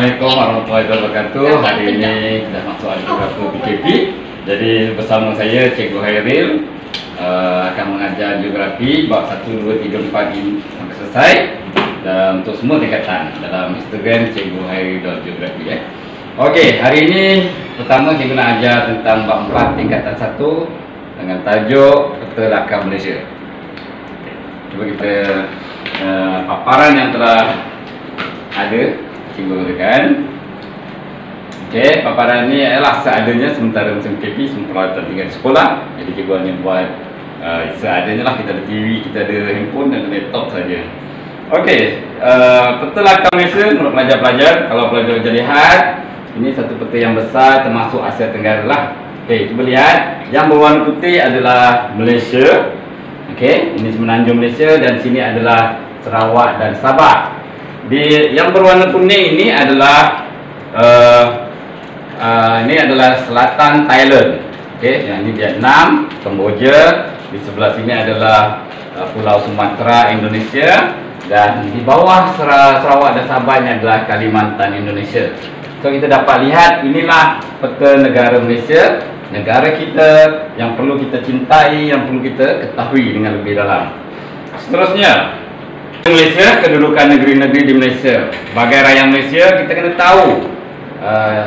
Assalamualaikum warahmatullahi wabarakatuh. Hari ini kita masuk ada beberapa PKP. Jadi bersama saya Cikgu Hairil uh, akan mengajar geografi bab 1 2 3 4 ini sampai selesai. Dan untuk semua tingkatan dalam Instagram Cikgu Hairil Geografi ya. Okey, hari ini pertama cikgu nak ajar tentang bab 4 tingkatan 1 dengan tajuk peta lakar Malaysia. Cuba kita uh, paparan yang telah ada cikgu katakan Okey, paparan ni ialah seadanya sementara musim KP semua peralatan tinggal di sekolah. Jadi cikgu hanya buat uh, seadanya lah. Kita ada TV, kita ada handphone dan laptop saja. Okey, uh, peta lakar Malaysia menurut pelajar-pelajar. Kalau pelajar bisa lihat Ini satu peta yang besar termasuk Asia Tenggara lah. Okey, cuba lihat. Yang berwarna putih adalah Malaysia. Okey, ini semenanjung Malaysia dan sini adalah Sarawak dan Sabah di yang berwarna kuning ini adalah uh, uh, ini adalah selatan Thailand. Okey, yang ini Vietnam, Kamboja, di sebelah sini adalah uh, Pulau Sumatera Indonesia dan di bawah Sarawak dan Sabah ini adalah Kalimantan Indonesia. So kita dapat lihat inilah peta negara Malaysia, negara kita yang perlu kita cintai, yang perlu kita ketahui dengan lebih dalam. Seterusnya, Malaysia, kedudukan negeri-negeri di Malaysia. Sebagai rakyat Malaysia, kita kena tahu uh,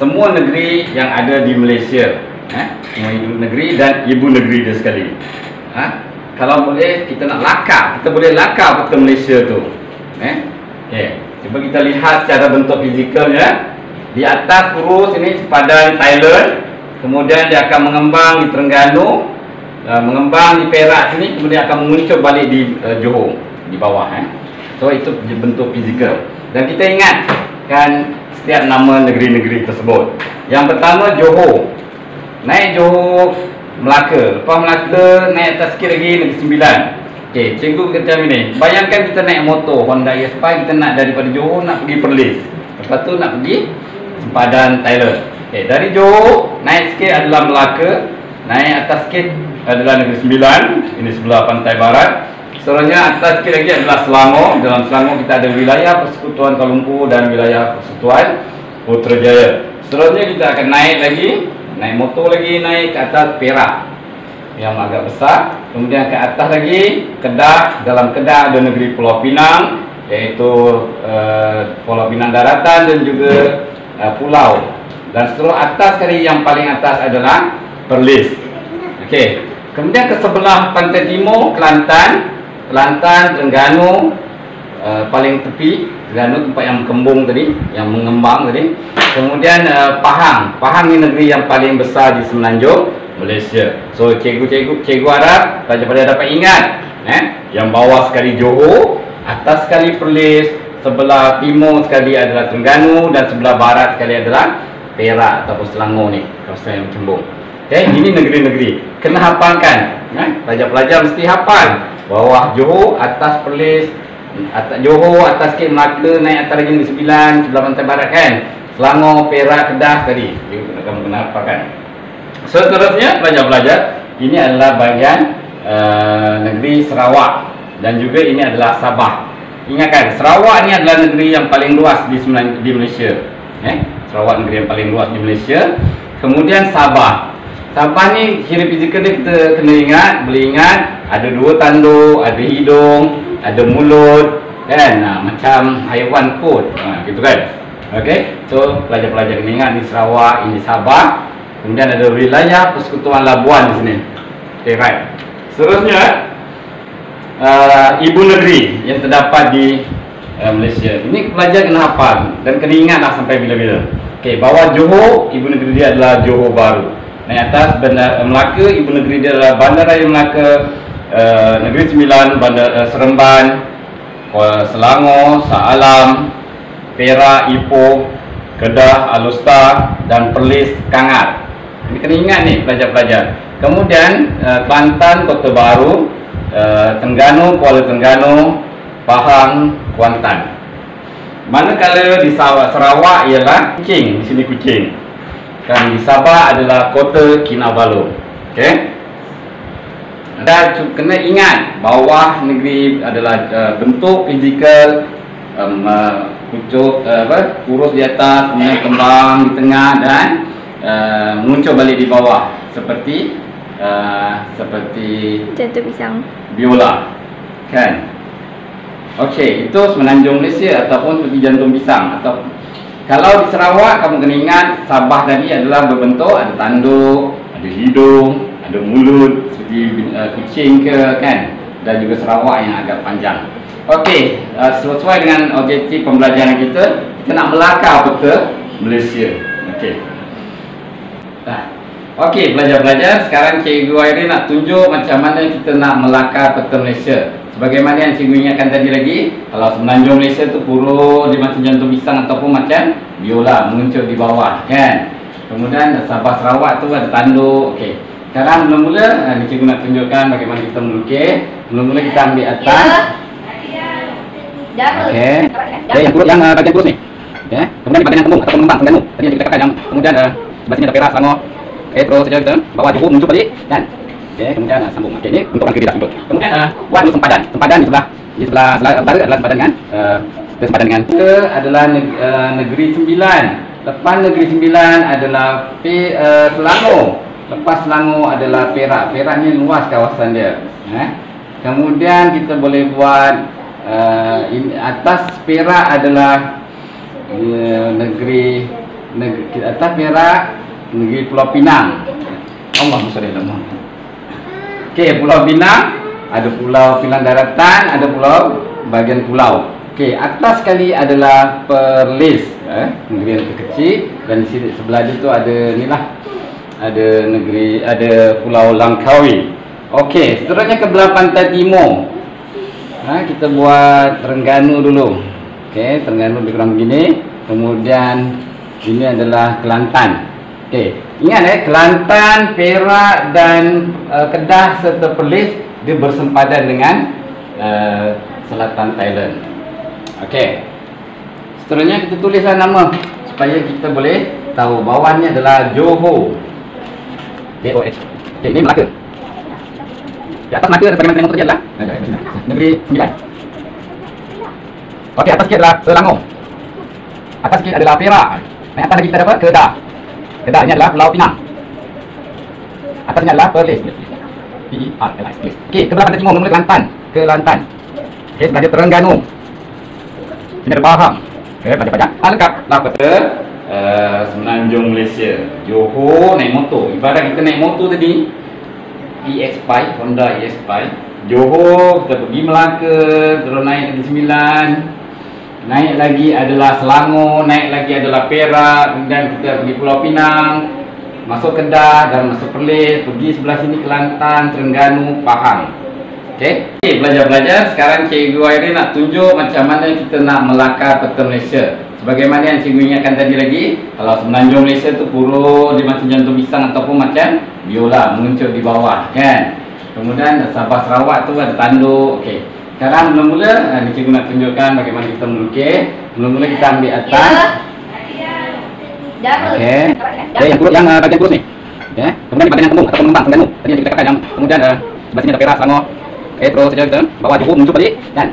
semua negeri yang ada di Malaysia. Eh? Semua ibu negeri dan ibu negeri dia sekali. Ha? Kalau boleh, kita nak lakar. Kita boleh lakar peta Malaysia tu. Eh? Okay. Cuba kita lihat secara bentuk fizikalnya. Di atas kurus ini sepadan Thailand. Kemudian dia akan mengembang di Terengganu. Uh, mengembang di Perak sini. Kemudian akan muncul balik di uh, Johor di bawah eh. So itu bentuk fizikal. Dan kita ingat kan setiap nama negeri-negeri tersebut. Yang pertama Johor. Naik Johor Melaka. Lepas Melaka naik atas sikit lagi Negeri Sembilan. Okey, cikgu kata ni. Bayangkan kita naik motor Honda ES5 kita nak daripada Johor nak pergi Perlis. Lepas tu nak pergi sempadan Thailand. Okey, dari Johor naik sikit adalah Melaka. Naik atas sikit adalah Negeri Sembilan. Ini sebelah pantai barat. Selanjutnya atas sikit lagi adalah Selangor. Dalam Selangor kita ada wilayah Persekutuan Kuala Lumpur dan wilayah Persekutuan Putrajaya. Selanjutnya kita akan naik lagi, naik motor lagi naik ke atas Perak yang agak besar. Kemudian ke atas lagi Kedah. Dalam Kedah ada negeri Pulau Pinang iaitu uh, Pulau Pinang Daratan dan juga uh, pulau. Dan seluruh atas kali yang paling atas adalah Perlis. Okey. Kemudian ke sebelah pantai timur Kelantan Kelantan, Terengganu uh, paling tepi Terengganu tempat yang kembung tadi yang mengembang tadi. Kemudian uh, Pahang. Pahang ni negeri yang paling besar di Semenanjung Malaysia. So cikgu-cikgu cikgu harap pelajar-pelajar dapat ingat eh? yang bawah sekali Johor atas sekali Perlis sebelah timur sekali adalah Terengganu dan sebelah barat sekali adalah Perak ataupun Selangor ni kawasan yang kembung Okay, ini negeri-negeri. Kena hafalkan. Eh? Pelajar-pelajar mesti hafal. Bawah Johor, atas Perlis, atas Johor, atas sikit Melaka, naik atas lagi Negeri Sembilan, sebelah pantai barat kan. Selangor, Perak, Kedah tadi. Kamu kena hafalkan. Seterusnya, pelajar-pelajar, ini adalah bahagian uh, negeri Sarawak. Dan juga ini adalah Sabah. Ingatkan, Sarawak ni adalah negeri yang paling luas di, di Malaysia. Eh? Sarawak negeri yang paling luas di Malaysia. Kemudian Sabah. Sabah ni ciri fizikal dia kita kena ingat, boleh ingat ada dua tanduk, ada hidung, ada mulut kan, ha, macam haiwan kot, ha, gitu kan. Okey, so pelajar-pelajar kena ingat di Sarawak, ini Sabah. Kemudian ada wilayah Persekutuan Labuan di sini. Okey, right. Seterusnya uh, ibu negeri yang terdapat di uh, Malaysia. Ini pelajar kena hafal dan kena ingatlah sampai bila-bila. Okey, bawah Johor, ibu negeri dia adalah Johor Baru. Naik atas bandar Melaka, ibu negeri dia adalah Bandaraya Melaka, uh, Negeri Sembilan, Bandar uh, Seremban, uh, Selangor, Shah Alam, Perak, Ipoh, Kedah, Alustar dan Perlis, Kangat. Ini kena ingat ni pelajar-pelajar. Kemudian uh, Kelantan, Kota Baru, uh, Terengganu, Kuala Terengganu, Pahang, Kuantan. Manakala di Sarawak ialah Kuching, di sini Kuching dan di Sabah adalah kota Kinabalu. Okey. Dan kena ingat bawah negeri adalah uh, bentuk fizikal um, uh, pucuk uh, apa kurus di atas kemudian kembang di tengah dan uh, muncul balik di bawah seperti uh, seperti Jantung pisang. biola kan okey itu semenanjung Malaysia ataupun seperti jantung pisang atau kalau di Sarawak kamu kena ingat Sabah tadi adalah berbentuk ada tanduk ada hidung ada mulut seperti uh, kucing ke kan? Dan juga Sarawak yang agak panjang. Okey uh, sesuai dengan objektif pembelajaran kita kita nak melakar peta Malaysia. Okey. Nah, Okey, belajar-belajar. Sekarang Cikgu Airin nak tunjuk macam mana kita nak melakar peta Malaysia. Sebagaimana yang Cikgu ingatkan tadi lagi, kalau semenanjung Malaysia tu kurus dia macam jantung pisang ataupun macam biola muncul di bawah, kan? Kemudian Sabah Sarawak tu ada tanduk. Okey. Sekarang mula-mula ah, ni Cikgu nak tunjukkan bagaimana kita melukis. Mula-mula kita ambil atas. Okey. Okey, yang kurus yang uh, bagian kurus ni. Okey. Kemudian di bagian yang kembung atau kembang terganu. Tadi yang kita katakan yang kemudian uh, sebelah sini ada perak, selangor. Okey, terus saja kita bawa jumpa muncul balik kan. Okey, kemudian uh, sambung. Okey, ni untuk angka tidak simpul. Kemudian uh, buat sempadan. Sempadan di sebelah di sebelah utara adalah sempadan dengan uh, sempadan dengan ke adalah neg, uh, negeri sembilan. Lepas negeri sembilan adalah P, uh, Selangor. Lepas Selangor adalah Perak. Perak ni luas kawasan dia. Eh? Kemudian kita boleh buat uh, in, atas Perak adalah uh, negeri negeri atas Perak negeri Pulau Pinang. Allah SWT Okey, Pulau Pinang ada Pulau Pinang Daratan, ada Pulau bahagian pulau. Okey, atas sekali adalah Perlis, eh, negeri yang terkecil dan di sini sebelah dia tu ada ni lah. Ada negeri ada Pulau Langkawi. Okey, seterusnya ke belah pantai timur. Ha, kita buat Terengganu dulu. Okey, Terengganu lebih kurang begini. Kemudian ini adalah Kelantan. Okey, ingat eh Kelantan, Perak dan uh, Kedah serta Perlis dia bersempadan dengan uh, selatan Thailand. Okey. Seterusnya kita tulislah nama supaya kita boleh tahu bawahnya adalah Johor. J O H. Okey, ini Melaka. Di atas Melaka bagaimana tengok terjadi lah. Negeri Sembilan. Okey, atas sikit adalah Selangor. Atas sikit adalah Perak. Naik atas lagi kita ada apa? Kedah. Kedah ini adalah Pulau Pinang. Atasnya adalah Perlis. P E R L I S. Okey, ke belah pantai timur mula Kelantan. Kelantan. Okey, sebelah dia Terengganu. Sini ada Bahang. Okey, pantai pajak. Ah, lengkap. Lah peta uh, semenanjung Malaysia. Johor naik motor. Ibarat kita naik motor tadi. EX5, Honda EX5. Johor, kita pergi Melaka, terus naik Negeri Sembilan. Naik lagi adalah Selangor, naik lagi adalah Perak, kemudian kita pergi Pulau Pinang, masuk Kedah dan masuk Perlis, pergi sebelah sini Kelantan, Terengganu, Pahang. Okey, belajar-belajar. Sekarang Cikgu Airin nak tunjuk macam mana kita nak melakar peta Malaysia. Sebagaimana yang Cikgu ingatkan tadi lagi, kalau semenanjung Malaysia tu kurus, dia macam jantung pisang ataupun macam biola muncul di bawah, kan? Kemudian Sabah Sarawak tu ada tanduk. Okey. Sekarang mula-mula uh, ni cikgu nak tunjukkan bagaimana kita melukis. Mula-mula kita ambil atas. Okey. Okey, yang kurus yang uh, bagian kurus ni. Okey. Kemudian di bagian yang kembung atau kembang tengganu. Tadi yang kita katakan yang kemudian uh, sebelah sini ada Perak, Selangor. Okey, terus saja kita bawa Johor muncul balik kan.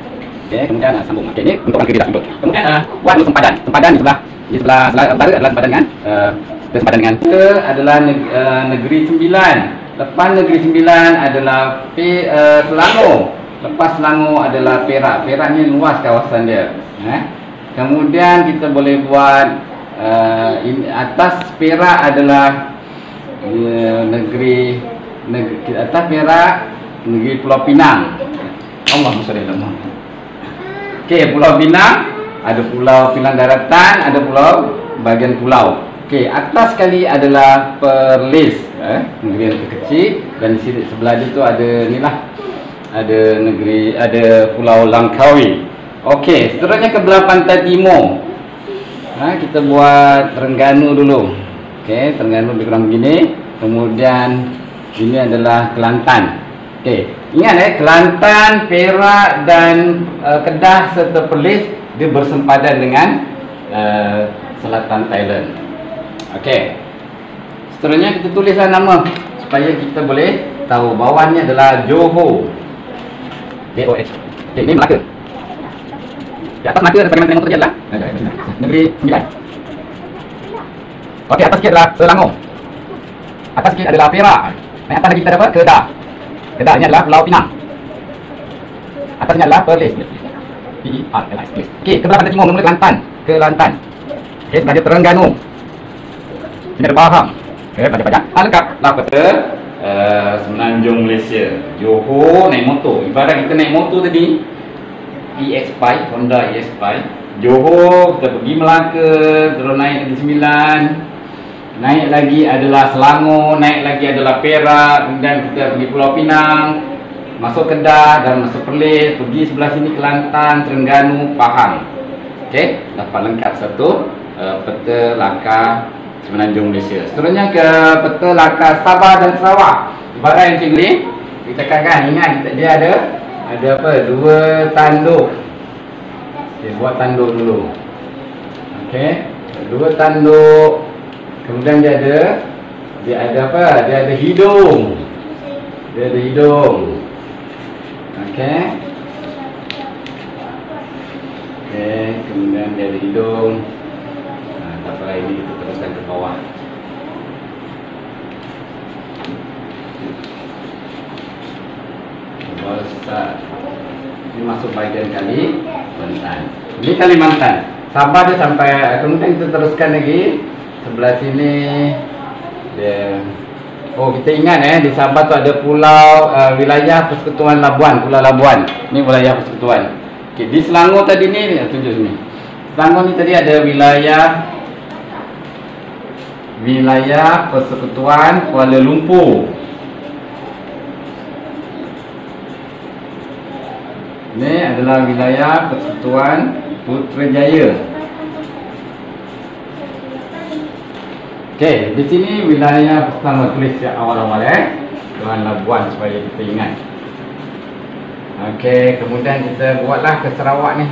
Okey, kemudian uh, sambung. Okey, ni untuk angka tidak simpul. Kemudian uh, buat dulu sempadan. Sempadan di sebelah di sebelah sebelah utara adalah sempadan dengan uh, sempadan dengan ke adalah neg, uh, negeri sembilan. Lepas negeri sembilan adalah P, uh, Selangor. Lepas Selangor adalah Perak. Perak ni luas kawasan dia. Eh? Kemudian kita boleh buat uh, in, atas Perak adalah uh, negeri, negeri atas Perak negeri Pulau Pinang. Allah SWT. Okey, Pulau Pinang ada Pulau Pinang Daratan, ada Pulau bahagian pulau. Okey, atas sekali adalah Perlis, eh, negeri yang terkecil dan di sebelah dia tu ada ni lah ada negeri ada pulau Langkawi. Okey, seterusnya ke belah pantai timur. Ha, kita buat Terengganu dulu. Okey, Terengganu lebih kurang begini. Kemudian ini adalah Kelantan. Okey, ingat eh Kelantan, Perak dan uh, Kedah serta Perlis dia bersempadan dengan uh, selatan Thailand. Okey. Seterusnya kita tulislah nama supaya kita boleh tahu bawahnya adalah Johor. J O H. Okey, ini Melaka. Di atas Melaka sebagai mana terjadi lah. Negeri Sembilan. Okey, atas sikit adalah Selangor. Atas sikit adalah Perak. Naik atas lagi kita ada apa? Kedah. Kedah ini adalah Pulau Pinang. Atasnya adalah Perlis. P-E-R-L-I-S. Okey, ke belah pantai timur mula Kelantan. Kelantan. Okey, sebelah Terengganu. Sini ada Pahang. Okey, pajak-pajak. Ah, lengkap. Lah peta. Uh, Semenanjung Malaysia. Johor naik motor. Ibarat kita naik motor tadi EX5 Honda EX5 Johor kita pergi Melaka Terus naik Negeri Sembilan. Naik lagi adalah Selangor Naik lagi adalah Perak Kemudian kita pergi Pulau Pinang Masuk Kedah dan masuk Perlis Pergi sebelah sini Kelantan, Terengganu, Pahang. Okey, dapat lengkap satu uh, peta langkah Semenanjung Malaysia. Seterusnya ke peta langkah Sabah dan Sarawak. Ibarat yang cikgu ni, kita cakapkan, ingat kita, dia ada ada apa? Dua tanduk. Okey, buat tanduk dulu. Okey, dua tanduk. Kemudian dia ada dia ada apa? Dia ada hidung. Dia ada hidung. Okey. Okey, kemudian dia ada hidung. Apa ini kita teruskan ke bawah. Ini masuk bahagian kali Kalimantan. Ini Kalimantan. Sabah dia sampai kemudian kita teruskan lagi sebelah sini dia Oh kita ingat eh di Sabah tu ada pulau uh, wilayah Persekutuan Labuan, Pulau Labuan. Ini wilayah Persekutuan. Okey, di Selangor tadi ni tunjuk sini. Selangor ni tadi ada wilayah wilayah Persekutuan Kuala Lumpur. Ini adalah wilayah Persekutuan Putrajaya. Okey, di sini wilayah pertama tulis yang awal-awal eh. Dengan Labuan supaya kita ingat. Okey, kemudian kita buatlah ke Sarawak ni.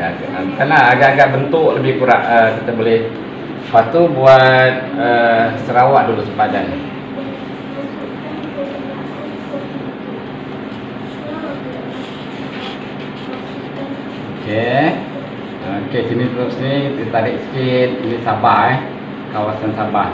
Agak-agak kanlah agak-agak bentuk lebih kurang uh, kita boleh Lepas tu buat uh, Sarawak dulu sepadan. Okey. Okey, sini terus ni kita tarik sikit. Ini Sabah eh. Kawasan Sabah.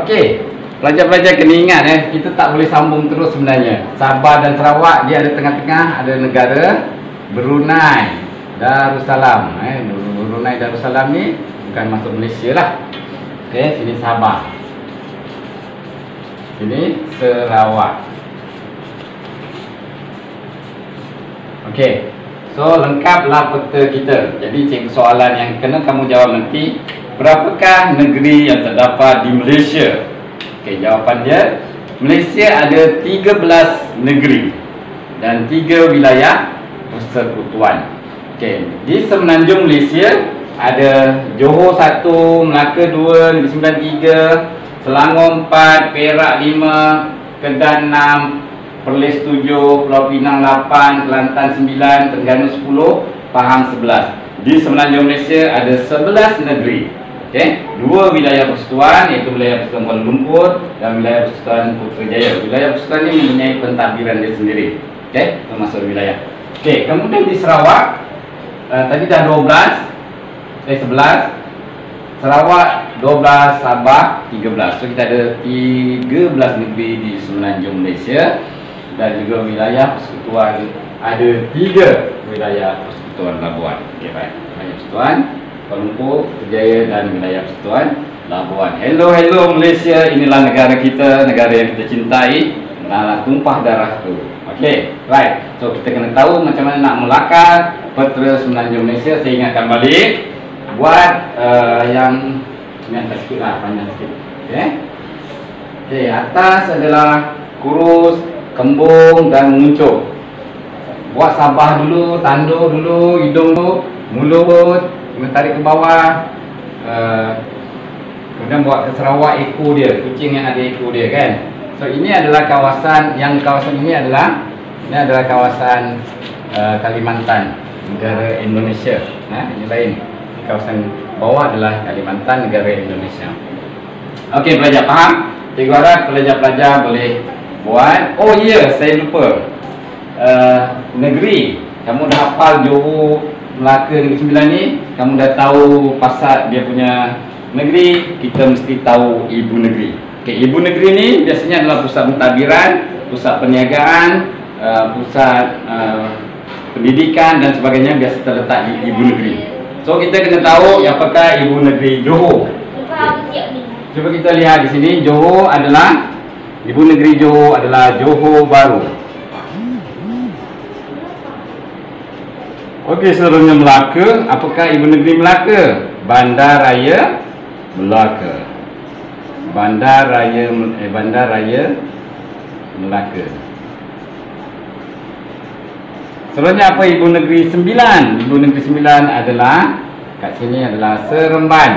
Okey. Pelajar-pelajar kena ingat eh, kita tak boleh sambung terus sebenarnya. Sabah dan Sarawak dia ada tengah-tengah, ada negara Brunei Darussalam eh. Brunei Darussalam ni bukan masuk Malaysia lah. Okey, sini Sabah. Sini Sarawak. Okey. So lengkaplah peta kita. Jadi cikgu soalan yang kena kamu jawab nanti, berapakah negeri yang terdapat di Malaysia? Okey, jawapan dia Malaysia ada 13 negeri dan 3 wilayah persekutuan. Okey, di semenanjung Malaysia ada Johor 1, Melaka 2, Negeri Sembilan 3, Selangor 4, Perak 5, Kedah 6, Perlis 7, Pulau Pinang 8, Kelantan 9, Terengganu 10, Pahang 11. Di semenanjung Malaysia ada 11 negeri. Okey, dua wilayah persekutuan iaitu wilayah persekutuan Kuala Lumpur dan wilayah persekutuan Putrajaya. Wilayah persekutuan ini mempunyai pentadbiran dia sendiri. Okey, termasuk wilayah. Okey, kemudian di Sarawak uh, tadi dah 12 eh 11 Sarawak 12, Sabah 13. So kita ada 13 negeri di semenanjung Malaysia dan juga wilayah persekutuan ada 3 wilayah persekutuan Labuan. Okey, baik. Wilayah persekutuan Kuala Lumpur, Kejaya dan wilayah persekutuan Labuan. Hello, hello Malaysia. Inilah negara kita, negara yang kita cintai. Nah, tumpah darah tu. Okey, right. So kita kena tahu macam mana nak melakar peta semenanjung Malaysia. Saya ingatkan balik buat uh, yang atas sikit lah, panjang sikit. Okey. Okey, atas adalah kurus, kembung dan menguncung. Buat sabah dulu, tanduk dulu, hidung dulu, mulut, tarik ke bawah uh, kemudian buat ke Sarawak ekor dia kucing yang ada ekor dia kan? So ini adalah kawasan yang kawasan ini adalah ini adalah kawasan uh, Kalimantan negara Indonesia nah ini lain kawasan bawah adalah Kalimantan negara Indonesia. Okey pelajar faham? Cikgu harap pelajar-pelajar boleh buat. Oh ya yeah, saya lupa. Uh, negeri. Kamu dah hafal Johor, Melaka, Negeri Sembilan ni, kamu dah tahu pasal dia punya negeri, kita mesti tahu ibu negeri. Okey, ibu negeri ni biasanya adalah pusat pentadbiran, pusat perniagaan, uh, pusat uh, pendidikan dan sebagainya biasa terletak di ibu negeri. So kita kena tahu apakah ibu negeri Johor. Cuba kita lihat di sini Johor adalah ibu negeri Johor adalah Johor Baru. Okey, seterusnya Melaka. Apakah ibu negeri Melaka? Bandar Raya Melaka. Bandar Raya eh, Bandar Raya Melaka. Seterusnya apa ibu negeri sembilan? Ibu negeri sembilan adalah kat sini adalah Seremban.